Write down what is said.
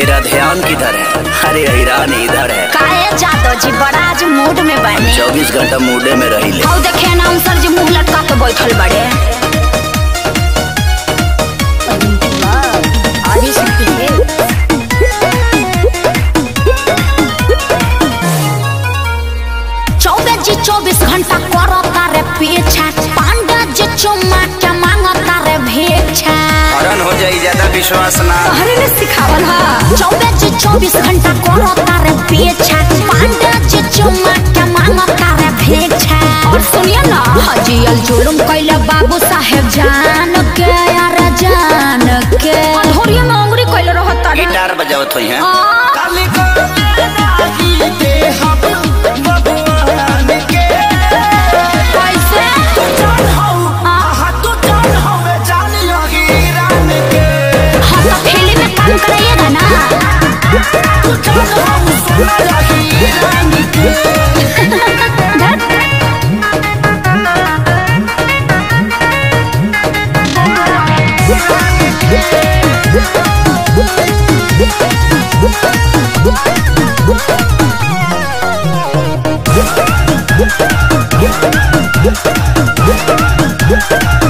तेरा ध्यान किधर है? अरे ईरान इधर है। काहे जादव जी बड़ा आज मूड में बने। चौबीस घंटा मूडे में रही ले। हौ देखे ना सर जी मुँह लटका के बैठल बड़े। है चौबीस घंटा करो तारे पीछा पांडा जी चुम्मा के विश्वास ना। तोहरे ने सिखावल हा। चौबीस जी चौबीस घंटा कौन होता रे पीछा पांडा जी चुम्मा के मांगो तारे भेछा और सुनिए ना हजियल जुलम कैले बाबू साहेब जान के यार जान के। धोरिया मांगरी कैले रहत गिटार बजावत होई है। कैसे धत।